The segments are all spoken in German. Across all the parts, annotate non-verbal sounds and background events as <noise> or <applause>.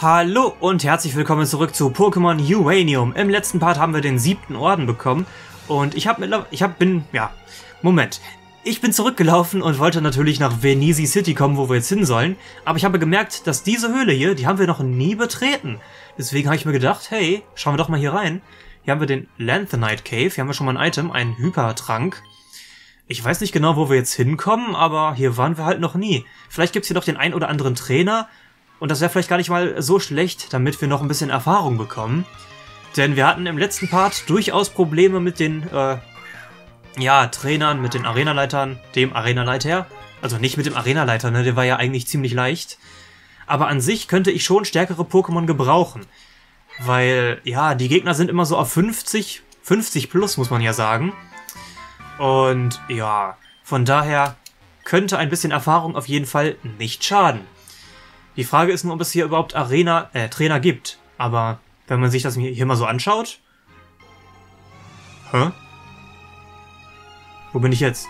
Hallo und herzlich willkommen zurück zu Pokémon Uranium. Im letzten Part haben wir den siebten Orden bekommen und ich habe mittlerweile, ich hab, bin, ja, Moment. Ich bin zurückgelaufen und wollte natürlich nach Venisi City kommen, wo wir jetzt hin sollen, aber ich habe gemerkt, dass diese Höhle hier, die haben wir noch nie betreten. Deswegen habe ich mir gedacht, hey, schauen wir doch mal hier rein. Hier haben wir den Lanthanite Cave, hier haben wir schon mal ein Item, einen Hypertrank. Ich weiß nicht genau, wo wir jetzt hinkommen, aber hier waren wir halt noch nie. Vielleicht gibt's hier noch den ein oder anderen Trainer und das wäre vielleicht gar nicht mal so schlecht, damit wir noch ein bisschen Erfahrung bekommen. Denn wir hatten im letzten Part durchaus Probleme mit den, äh, ja, Trainern, mit den Arenaleitern, dem Arenaleiter. Also nicht mit dem Arenaleiter, ne, der war ja eigentlich ziemlich leicht. Aber an sich könnte ich schon stärkere Pokémon gebrauchen. Weil, ja, die Gegner sind immer so auf 50, 50 plus, muss man ja sagen. Und ja, von daher könnte ein bisschen Erfahrung auf jeden Fall nicht schaden. Die Frage ist nur, ob es hier überhaupt Arena, äh, Trainer gibt. Aber wenn man sich das hier mal so anschaut. Hä? Wo bin ich jetzt?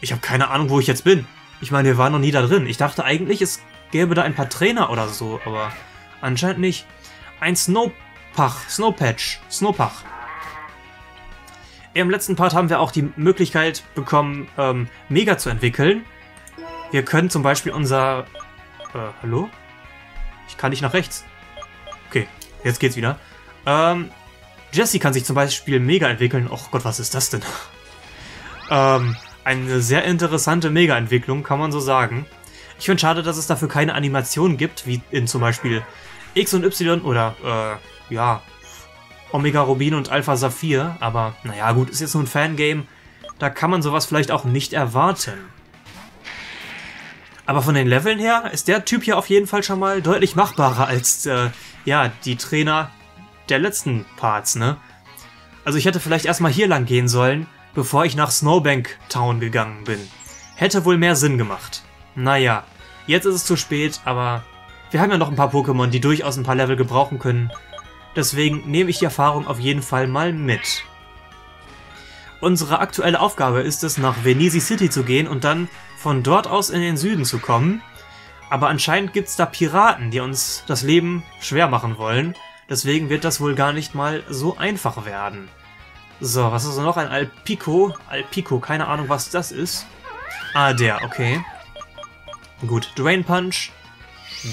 Ich habe keine Ahnung, wo ich jetzt bin. Ich meine, wir waren noch nie da drin. Ich dachte eigentlich, es gäbe da ein paar Trainer oder so, aber anscheinend nicht. Ein Snowpach, Snowpatch, Snowpach. Im letzten Part haben wir auch die Möglichkeit bekommen, ähm, Mega zu entwickeln. Wir können zum Beispiel unser... Äh, hallo? Ich kann nicht nach rechts. Okay, jetzt geht's wieder. Ähm, Jesse kann sich zum Beispiel Mega entwickeln. Oh Gott, was ist das denn? <laughs> ähm, eine sehr interessante Mega-Entwicklung, kann man so sagen. Ich finde schade, dass es dafür keine Animation gibt, wie in zum Beispiel X und Y oder, äh, ja, Omega Rubin und Alpha Saphir. Aber, naja, gut, ist jetzt nur ein Fangame. Da kann man sowas vielleicht auch nicht erwarten. Aber von den Leveln her ist der Typ hier auf jeden Fall schon mal deutlich machbarer als, äh, ja, die Trainer der letzten Parts, ne? Also ich hätte vielleicht erstmal hier lang gehen sollen, bevor ich nach Snowbank Town gegangen bin. Hätte wohl mehr Sinn gemacht. Naja, jetzt ist es zu spät, aber wir haben ja noch ein paar Pokémon, die durchaus ein paar Level gebrauchen können. Deswegen nehme ich die Erfahrung auf jeden Fall mal mit. Unsere aktuelle Aufgabe ist es, nach Venisi City zu gehen und dann von dort aus in den Süden zu kommen. Aber anscheinend gibt es da Piraten, die uns das Leben schwer machen wollen. Deswegen wird das wohl gar nicht mal so einfach werden. So, was ist noch? Ein Alpico. Alpico, keine Ahnung, was das ist. Ah, der, okay. Gut, Drain Punch.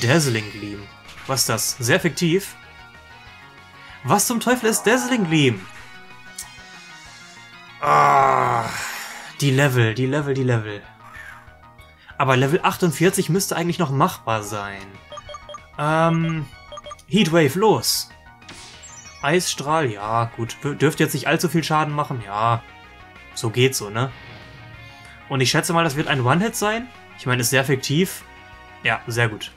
Dazzling Gleam. Was ist das? Sehr effektiv. Was zum Teufel ist Dazzling Gleam? Ah, die Level, die Level, die Level. Aber Level 48 müsste eigentlich noch machbar sein. Ähm, Heatwave, los! Eisstrahl, ja, gut. Dürfte jetzt nicht allzu viel Schaden machen, ja. So geht's so, ne? Und ich schätze mal, das wird ein One-Hit sein. Ich meine, ist sehr effektiv. Ja, sehr gut.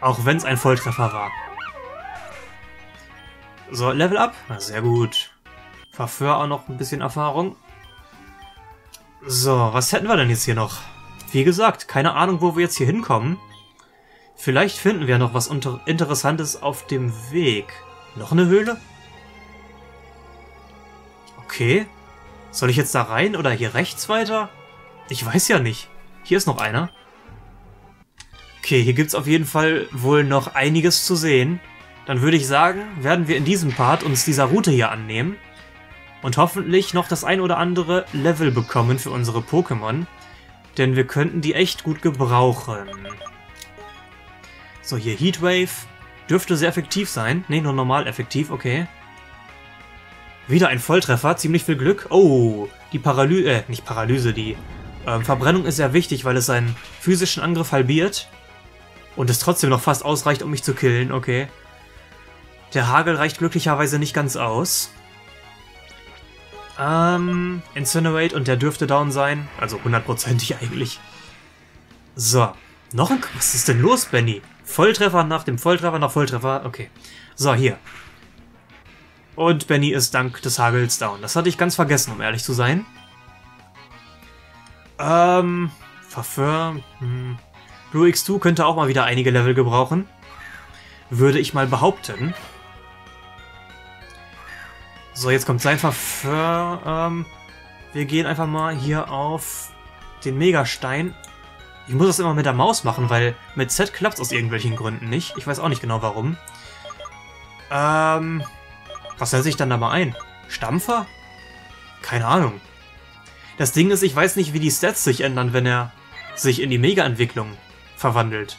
Auch wenn es ein Volltreffer war. So, Level Up. Na, sehr gut. Verför auch noch ein bisschen Erfahrung. So, was hätten wir denn jetzt hier noch? Wie gesagt, keine Ahnung, wo wir jetzt hier hinkommen. Vielleicht finden wir noch was Interessantes auf dem Weg. Noch eine Höhle? Okay. Soll ich jetzt da rein oder hier rechts weiter? Ich weiß ja nicht. Hier ist noch einer. Okay, hier gibt es auf jeden Fall wohl noch einiges zu sehen. Dann würde ich sagen, werden wir in diesem Part uns dieser Route hier annehmen. Und hoffentlich noch das ein oder andere Level bekommen für unsere Pokémon. Denn wir könnten die echt gut gebrauchen. So, hier Heatwave. Dürfte sehr effektiv sein. Ne, nur normal effektiv, okay. Wieder ein Volltreffer, ziemlich viel Glück. Oh, die Paralyse, äh, nicht Paralyse, die ähm, Verbrennung ist sehr wichtig, weil es seinen physischen Angriff halbiert. Und es trotzdem noch fast ausreicht, um mich zu killen, okay. Der Hagel reicht glücklicherweise nicht ganz aus. Ähm, Incinerate und der dürfte down sein. Also hundertprozentig eigentlich. So. Noch ein... Was ist denn los, Benny? Volltreffer nach dem Volltreffer nach Volltreffer. Okay. So, hier. Und Benny ist dank des Hagels down. Das hatte ich ganz vergessen, um ehrlich zu sein. Ähm, Verför. Hm. Blue X2 könnte auch mal wieder einige Level gebrauchen. Würde ich mal behaupten. So, jetzt kommt sein Verför. Ähm, wir gehen einfach mal hier auf den Megastein. Ich muss das immer mit der Maus machen, weil mit Z klappt es aus irgendwelchen Gründen nicht. Ich weiß auch nicht genau warum. Ähm, was setze ich dann da mal ein? Stampfer? Keine Ahnung. Das Ding ist, ich weiß nicht, wie die Stats sich ändern, wenn er sich in die Mega-Entwicklung verwandelt.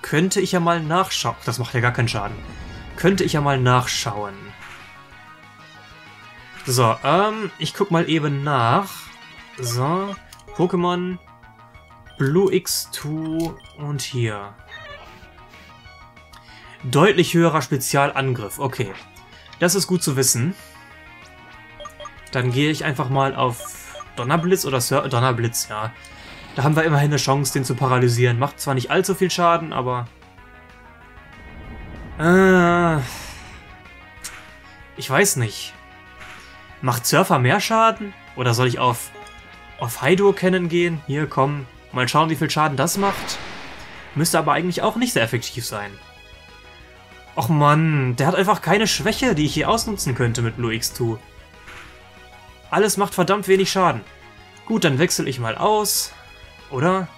Könnte ich ja mal nachschauen. Das macht ja gar keinen Schaden. Könnte ich ja mal nachschauen. So, ähm, ich guck mal eben nach. So, Pokémon Blue X2 und hier. Deutlich höherer Spezialangriff, okay. Das ist gut zu wissen. Dann gehe ich einfach mal auf Donnerblitz oder Sir Donnerblitz, ja. Da haben wir immerhin eine Chance, den zu paralysieren. Macht zwar nicht allzu viel Schaden, aber... Äh, ich weiß nicht. Macht Surfer mehr Schaden? Oder soll ich auf, auf Haido kennen gehen? Hier, komm, mal schauen, wie viel Schaden das macht. Müsste aber eigentlich auch nicht sehr effektiv sein. Och Mann, der hat einfach keine Schwäche, die ich hier ausnutzen könnte mit Blue X2. Alles macht verdammt wenig Schaden. Gut, dann wechsle ich mal aus. Oder?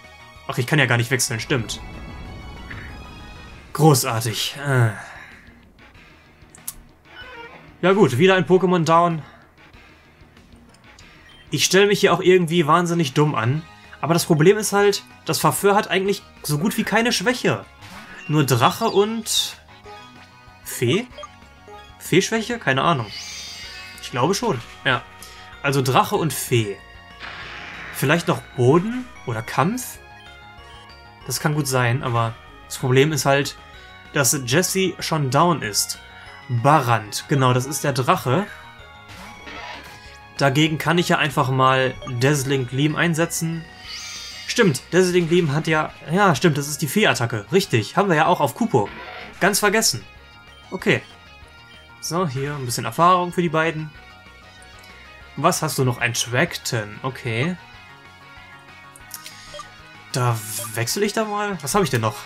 Ach, ich kann ja gar nicht wechseln, stimmt. Großartig. Äh. Ja gut, wieder ein Pokémon down. Ich stelle mich hier auch irgendwie wahnsinnig dumm an. Aber das Problem ist halt, das Verför hat eigentlich so gut wie keine Schwäche. Nur Drache und... Fee? Fee-Schwäche? Keine Ahnung. Ich glaube schon, ja. Also Drache und Fee. Vielleicht noch Boden oder Kampf? Das kann gut sein, aber das Problem ist halt, dass Jesse schon down ist. Barand, genau, das ist der Drache. Dagegen kann ich ja einfach mal Dazzling Gleam einsetzen. Stimmt, Dazzling Gleam hat ja... Ja, stimmt, das ist die Fee-Attacke. Richtig, haben wir ja auch auf Kupo. Ganz vergessen. Okay. So, hier ein bisschen Erfahrung für die beiden. Was hast du noch? Ein Trackton. Okay. Da wechsle ich da mal. Was habe ich denn noch?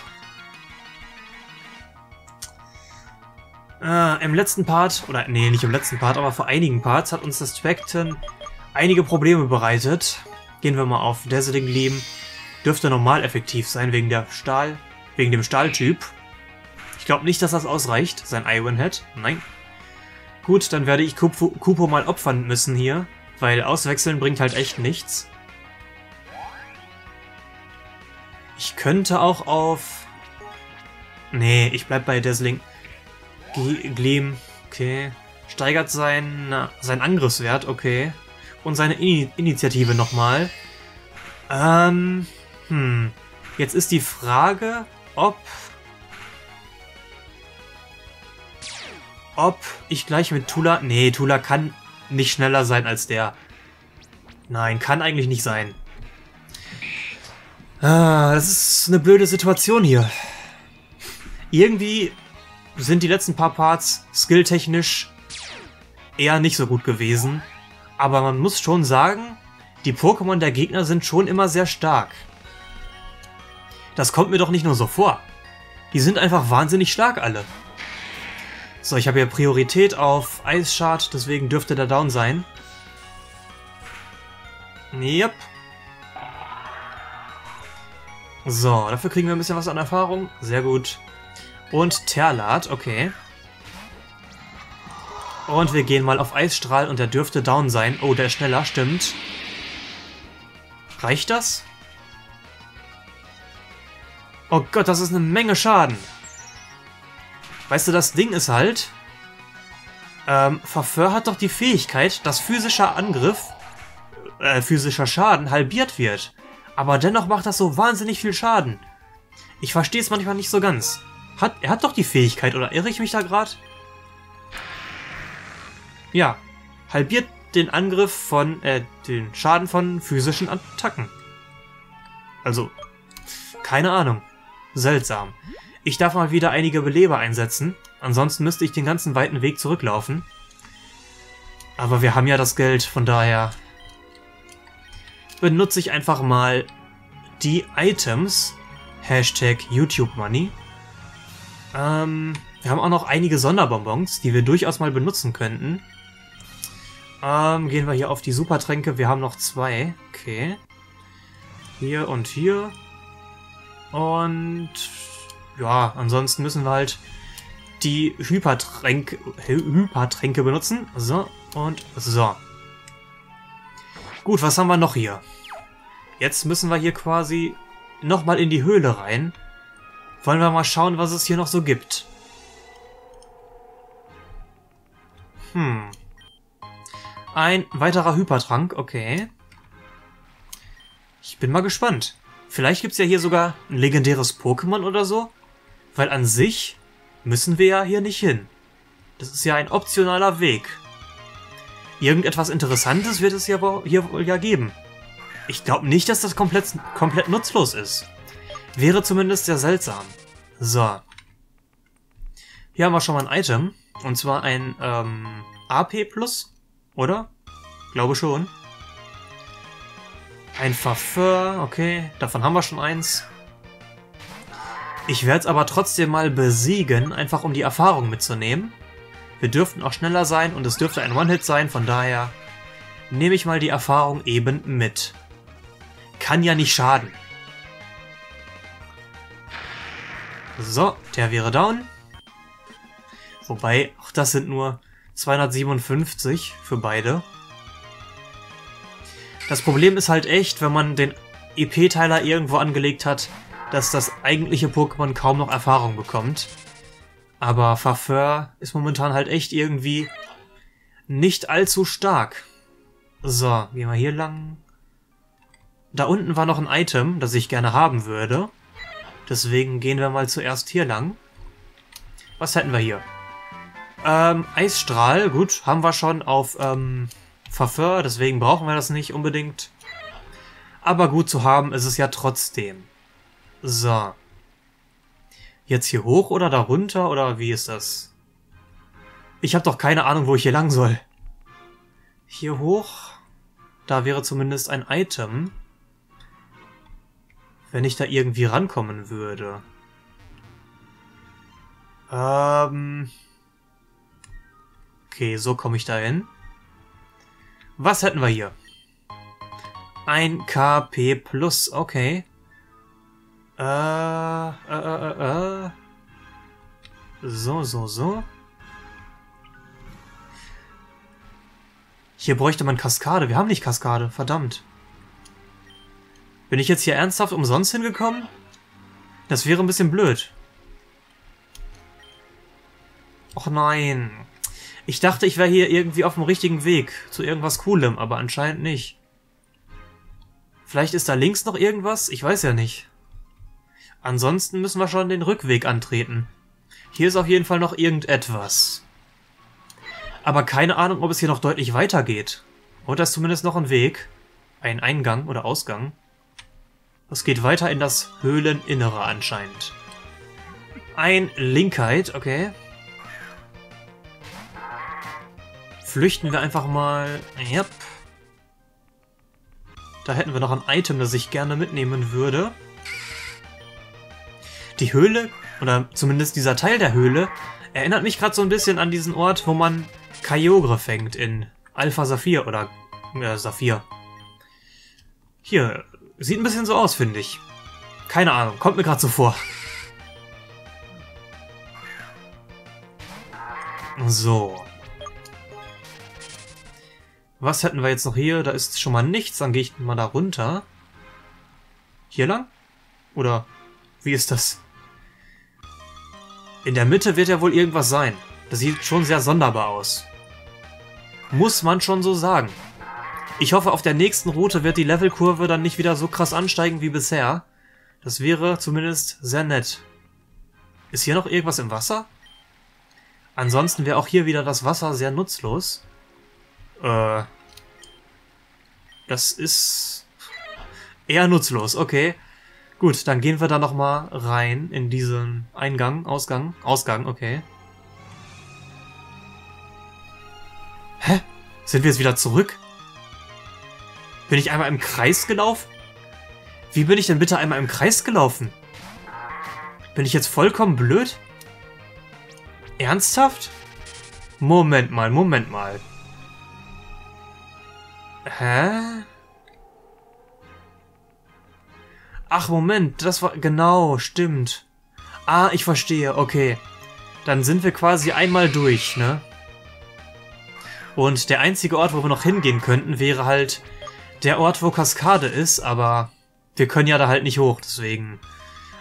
Äh, Im letzten Part, oder nee, nicht im letzten Part, aber vor einigen Parts hat uns das Specton einige Probleme bereitet. Gehen wir mal auf Dazzling Gleam. Dürfte normal effektiv sein, wegen der Stahl, wegen dem Stahltyp. Ich glaube nicht, dass das ausreicht, sein Iron Head. Nein. Gut, dann werde ich Kupo, Kupo mal opfern müssen hier, weil auswechseln bringt halt echt nichts. Ich könnte auch auf... Nee, ich bleib bei Dazzling. Gleam, okay. Steigert sein, na, sein Angriffswert, okay. Und seine In Initiative nochmal. Ähm, hm. Jetzt ist die Frage, ob... Ob ich gleich mit Tula... Nee, Tula kann nicht schneller sein als der. Nein, kann eigentlich nicht sein. Ah, das ist eine blöde Situation hier. Irgendwie sind die letzten paar Parts skilltechnisch eher nicht so gut gewesen. Aber man muss schon sagen, die Pokémon der Gegner sind schon immer sehr stark. Das kommt mir doch nicht nur so vor. Die sind einfach wahnsinnig stark alle. So, ich habe hier Priorität auf Eisschad, deswegen dürfte der down sein. Yep. So, dafür kriegen wir ein bisschen was an Erfahrung. Sehr gut. Und Terlat, okay. Und wir gehen mal auf Eisstrahl und der dürfte down sein. Oh, der ist schneller, stimmt. Reicht das? Oh Gott, das ist eine Menge Schaden. Weißt du, das Ding ist halt... Ähm, Verför hat doch die Fähigkeit, dass physischer Angriff, äh, physischer Schaden halbiert wird. Aber dennoch macht das so wahnsinnig viel Schaden. Ich verstehe es manchmal nicht so ganz. Hat, er hat doch die Fähigkeit, oder irre ich mich da gerade? Ja, halbiert den Angriff von, äh, den Schaden von physischen Attacken. Also, keine Ahnung. Seltsam. Ich darf mal wieder einige Beleber einsetzen. Ansonsten müsste ich den ganzen weiten Weg zurücklaufen. Aber wir haben ja das Geld, von daher benutze ich einfach mal die Items. Hashtag YouTube Money. Ähm, wir haben auch noch einige Sonderbonbons, die wir durchaus mal benutzen könnten. Ähm, gehen wir hier auf die Supertränke. Wir haben noch zwei. Okay. Hier und hier. Und ja, ansonsten müssen wir halt die Hypertränke, Hypertränke benutzen. So, und so. Gut, was haben wir noch hier? Jetzt müssen wir hier quasi nochmal in die Höhle rein. Wollen wir mal schauen, was es hier noch so gibt. Hm. Ein weiterer Hypertrank, okay. Ich bin mal gespannt. Vielleicht gibt es ja hier sogar ein legendäres Pokémon oder so. Weil an sich müssen wir ja hier nicht hin. Das ist ja ein optionaler Weg. Irgendetwas Interessantes wird es hier wohl ja geben. Ich glaube nicht, dass das komplett, komplett nutzlos ist. Wäre zumindest sehr seltsam. So. Hier haben wir schon mal ein Item. Und zwar ein ähm, AP Plus, oder? Glaube schon. Ein Verför, okay. Davon haben wir schon eins. Ich werde es aber trotzdem mal besiegen, einfach um die Erfahrung mitzunehmen. Wir dürften auch schneller sein und es dürfte ein One-Hit sein, von daher nehme ich mal die Erfahrung eben mit. Kann ja nicht schaden. So, der wäre down. Wobei, auch das sind nur 257 für beide. Das Problem ist halt echt, wenn man den EP-Teiler irgendwo angelegt hat, dass das eigentliche Pokémon kaum noch Erfahrung bekommt. Aber Farfeur ist momentan halt echt irgendwie nicht allzu stark. So, gehen wir hier lang. Da unten war noch ein Item, das ich gerne haben würde. Deswegen gehen wir mal zuerst hier lang. Was hätten wir hier? Ähm, Eisstrahl, gut, haben wir schon auf ähm, Verför, deswegen brauchen wir das nicht unbedingt. Aber gut zu haben ist es ja trotzdem. So. Jetzt hier hoch oder da runter oder wie ist das? Ich habe doch keine Ahnung, wo ich hier lang soll. Hier hoch. Da wäre zumindest ein Item. Wenn ich da irgendwie rankommen würde. Ähm... Okay, so komme ich da hin. Was hätten wir hier? Ein KP Plus, okay. Äh, äh, äh, äh. So, so, so. Hier bräuchte man Kaskade. Wir haben nicht Kaskade, verdammt. Bin ich jetzt hier ernsthaft umsonst hingekommen? Das wäre ein bisschen blöd. Och nein. Ich dachte, ich wäre hier irgendwie auf dem richtigen Weg zu irgendwas Coolem, aber anscheinend nicht. Vielleicht ist da links noch irgendwas? Ich weiß ja nicht. Ansonsten müssen wir schon den Rückweg antreten. Hier ist auf jeden Fall noch irgendetwas. Aber keine Ahnung, ob es hier noch deutlich weitergeht. Oder ist zumindest noch ein Weg. Ein Eingang oder Ausgang. Es geht weiter in das Höhleninnere anscheinend. Ein Linkheit, okay. Flüchten wir einfach mal. Yep. Da hätten wir noch ein Item, das ich gerne mitnehmen würde. Die Höhle, oder zumindest dieser Teil der Höhle, erinnert mich gerade so ein bisschen an diesen Ort, wo man Kyogre fängt in Alpha Saphir oder äh, Saphir. Hier, sieht ein bisschen so aus, finde ich. Keine Ahnung, kommt mir gerade so vor. So. Was hätten wir jetzt noch hier? Da ist schon mal nichts, dann gehe ich mal da runter. Hier lang? Oder wie ist das? In der Mitte wird ja wohl irgendwas sein. Das sieht schon sehr sonderbar aus. Muss man schon so sagen. Ich hoffe, auf der nächsten Route wird die Levelkurve dann nicht wieder so krass ansteigen wie bisher. Das wäre zumindest sehr nett. Ist hier noch irgendwas im Wasser? Ansonsten wäre auch hier wieder das Wasser sehr nutzlos. Äh, das ist eher nutzlos, okay. Gut, dann gehen wir da nochmal rein in diesen Eingang, Ausgang, Ausgang, okay. Hä? Sind wir jetzt wieder zurück? Bin ich einmal im Kreis gelaufen? Wie bin ich denn bitte einmal im Kreis gelaufen? Bin ich jetzt vollkommen blöd? Ernsthaft? Moment mal, Moment mal. Hä? Ach, Moment, das war... Genau, stimmt. Ah, ich verstehe, okay. Dann sind wir quasi einmal durch, ne? Und der einzige Ort, wo wir noch hingehen könnten, wäre halt der Ort, wo Kaskade ist, aber wir können ja da halt nicht hoch, deswegen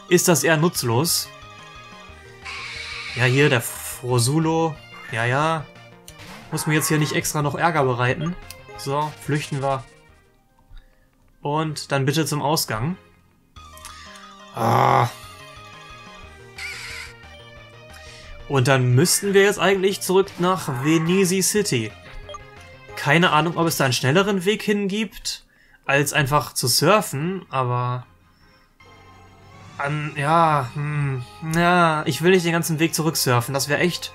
ist das eher nutzlos. Ja, hier, der Frosulo. Ja, ja. Muss mir jetzt hier nicht extra noch Ärger bereiten. So, flüchten wir. Und dann bitte zum Ausgang. Ah. Und dann müssten wir jetzt eigentlich zurück nach Venisi City. Keine Ahnung, ob es da einen schnelleren Weg hingibt, als einfach zu surfen, aber... An, ja, hm, ja, ich will nicht den ganzen Weg zurücksurfen. Das wäre echt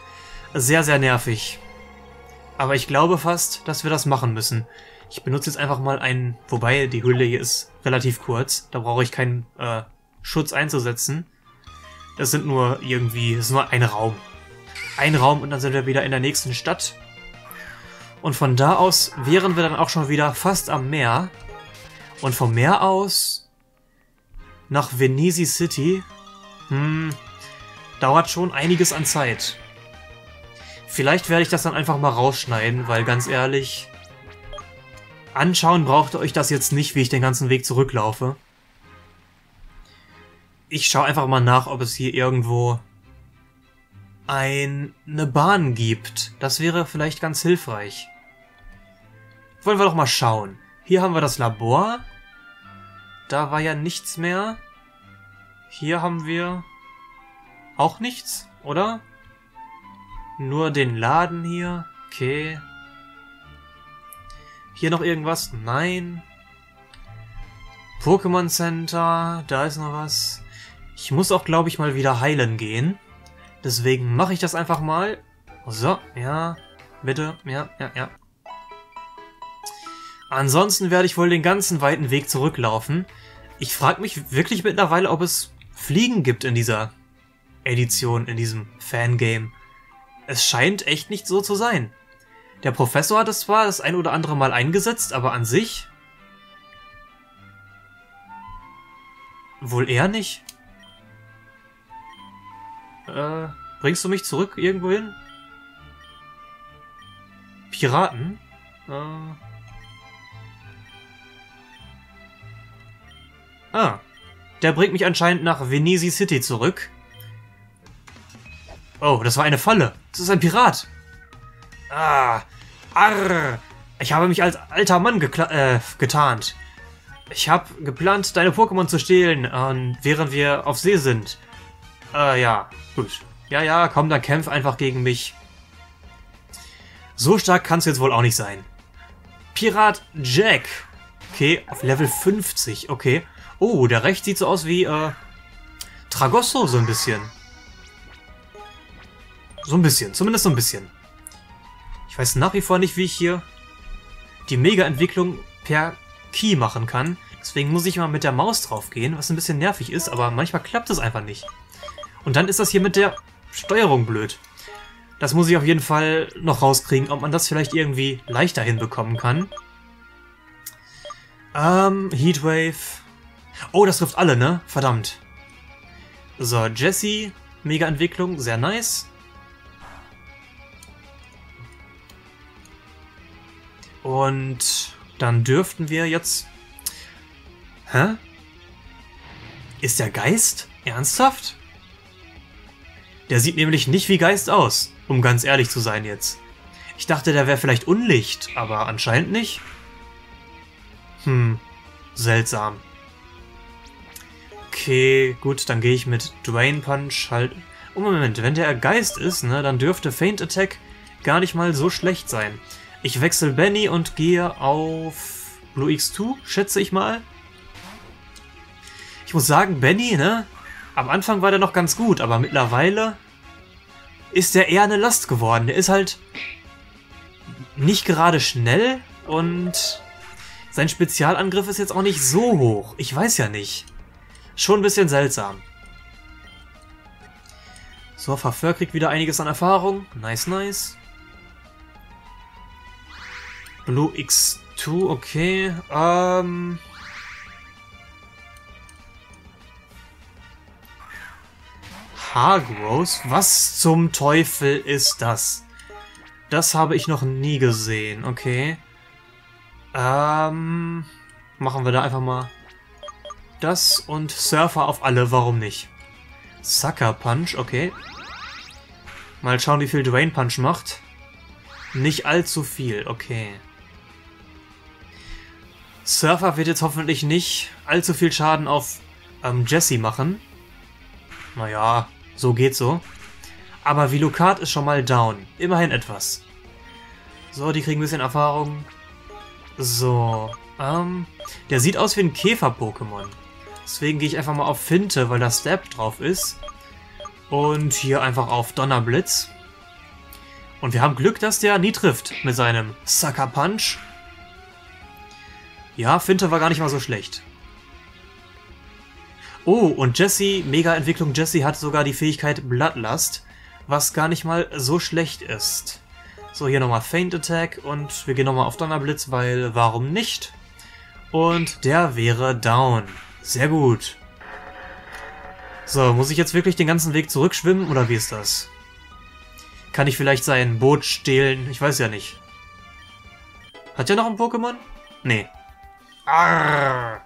sehr, sehr nervig. Aber ich glaube fast, dass wir das machen müssen. Ich benutze jetzt einfach mal einen, wobei die Hülle hier ist relativ kurz. Da brauche ich keinen äh, Schutz einzusetzen. Das sind nur irgendwie, das ist nur ein Raum. Ein Raum und dann sind wir wieder in der nächsten Stadt. Und von da aus wären wir dann auch schon wieder fast am Meer. Und vom Meer aus nach Venesi City, hm, dauert schon einiges an Zeit. Vielleicht werde ich das dann einfach mal rausschneiden, weil ganz ehrlich, anschauen braucht ihr euch das jetzt nicht, wie ich den ganzen Weg zurücklaufe. Ich schaue einfach mal nach, ob es hier irgendwo eine Bahn gibt. Das wäre vielleicht ganz hilfreich. Wollen wir doch mal schauen. Hier haben wir das Labor. Da war ja nichts mehr. Hier haben wir auch nichts, oder? Nur den Laden hier. Okay. Hier noch irgendwas? Nein. Pokémon Center. Da ist noch was. Ich muss auch, glaube ich, mal wieder heilen gehen. Deswegen mache ich das einfach mal. So, ja. Bitte. Ja, ja, ja. Ansonsten werde ich wohl den ganzen weiten Weg zurücklaufen. Ich frage mich wirklich mittlerweile, ob es Fliegen gibt in dieser Edition, in diesem Fangame. Es scheint echt nicht so zu sein. Der Professor hat es zwar das ein oder andere Mal eingesetzt, aber an sich... Wohl eher nicht. Äh, bringst du mich zurück irgendwo hin? Piraten? Äh... Ah. Der bringt mich anscheinend nach Venesi City zurück. Oh, das war eine Falle. Das ist ein Pirat. Ah. Arr. Ich habe mich als alter Mann äh, getarnt. Ich habe geplant, deine Pokémon zu stehlen, äh, während wir auf See sind. Äh, ja. Gut. Ja, ja, komm, dann kämpf einfach gegen mich. So stark kannst du jetzt wohl auch nicht sein. Pirat Jack. Okay, auf Level 50, okay. Oh, der rechts sieht so aus wie, äh, Tragosso so ein bisschen. So ein bisschen, zumindest so ein bisschen. Ich weiß nach wie vor nicht, wie ich hier die Mega-Entwicklung per Key machen kann. Deswegen muss ich mal mit der Maus drauf gehen, was ein bisschen nervig ist, aber manchmal klappt es einfach nicht. Und dann ist das hier mit der Steuerung blöd. Das muss ich auf jeden Fall noch rauskriegen, ob man das vielleicht irgendwie leichter hinbekommen kann. Ähm, Heatwave. Oh, das trifft alle, ne? Verdammt. So, Jesse, Mega-Entwicklung, sehr nice. Und dann dürften wir jetzt... Hä? Ist der Geist? Ernsthaft? Der sieht nämlich nicht wie Geist aus, um ganz ehrlich zu sein jetzt. Ich dachte, der wäre vielleicht Unlicht, aber anscheinend nicht. Hm, seltsam. Okay, gut, dann gehe ich mit Drain Punch halt... Oh Moment, wenn der Geist ist, ne, dann dürfte Faint Attack gar nicht mal so schlecht sein. Ich wechsle Benny und gehe auf Blue X2, schätze ich mal. Ich muss sagen, Benny, ne? Am Anfang war der noch ganz gut, aber mittlerweile ist der eher eine Last geworden. Der ist halt nicht gerade schnell und sein Spezialangriff ist jetzt auch nicht so hoch. Ich weiß ja nicht. Schon ein bisschen seltsam. So, Verför kriegt wieder einiges an Erfahrung. Nice, nice. Blue X2, okay. Ähm... Hargroves? Was zum Teufel ist das? Das habe ich noch nie gesehen, okay. Ähm... Machen wir da einfach mal das und Surfer auf alle, warum nicht? Sucker Punch, okay. Mal schauen, wie viel Drain Punch macht. Nicht allzu viel, okay. Surfer wird jetzt hoffentlich nicht allzu viel Schaden auf ähm, Jesse machen. Naja, so geht so. Aber Vilukat ist schon mal down. Immerhin etwas. So, die kriegen ein bisschen Erfahrung. So, ähm, der sieht aus wie ein Käfer-Pokémon. Deswegen gehe ich einfach mal auf Finte, weil da Step drauf ist. Und hier einfach auf Donnerblitz. Und wir haben Glück, dass der nie trifft mit seinem Sucker Punch. Ja, Finte war gar nicht mal so schlecht. Oh, und Jesse, Mega-Entwicklung Jesse hat sogar die Fähigkeit Bloodlust, was gar nicht mal so schlecht ist. So, hier nochmal Feint Attack und wir gehen nochmal auf Donnerblitz, weil warum nicht? Und der wäre down. Sehr gut. So, muss ich jetzt wirklich den ganzen Weg zurückschwimmen oder wie ist das? Kann ich vielleicht sein Boot stehlen? Ich weiß ja nicht. Hat er noch ein Pokémon? Nee. Arr.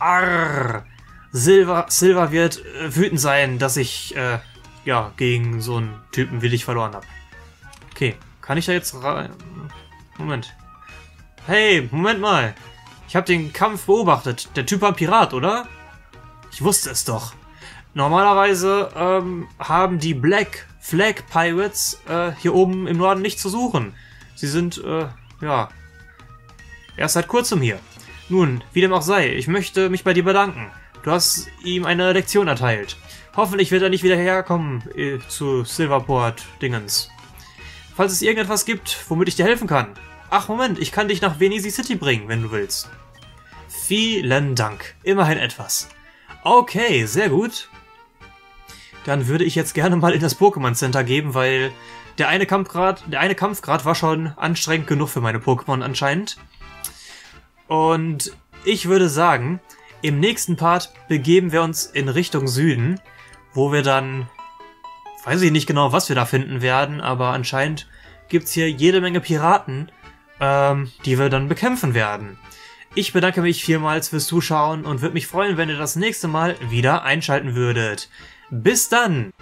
Arr. Silver, Silver wird äh, wütend sein, dass ich, äh, ja, gegen so einen Typen willig verloren habe. Okay, kann ich da jetzt rein? Moment. Hey, Moment mal. Ich habe den Kampf beobachtet. Der Typ war Pirat, oder? Ich wusste es doch. Normalerweise ähm, haben die Black Flag Pirates äh, hier oben im Norden nichts zu suchen. Sie sind, äh, ja, erst seit kurzem hier. Nun, wie dem auch sei, ich möchte mich bei dir bedanken. Du hast ihm eine Lektion erteilt. Hoffentlich wird er nicht wieder herkommen äh, zu Silverport Dingens. Falls es irgendetwas gibt, womit ich dir helfen kann. Ach Moment, ich kann dich nach Venesi City bringen, wenn du willst. Vielen Dank. Immerhin etwas. Okay, sehr gut. Dann würde ich jetzt gerne mal in das Pokémon Center geben, weil der eine Kampfgrad, der eine Kampfgrad war schon anstrengend genug für meine Pokémon anscheinend. Und ich würde sagen, im nächsten Part begeben wir uns in Richtung Süden, wo wir dann, weiß ich nicht genau, was wir da finden werden, aber anscheinend gibt's hier jede Menge Piraten, ähm, die wir dann bekämpfen werden. Ich bedanke mich vielmals fürs Zuschauen und würde mich freuen, wenn ihr das nächste Mal wieder einschalten würdet. Bis dann!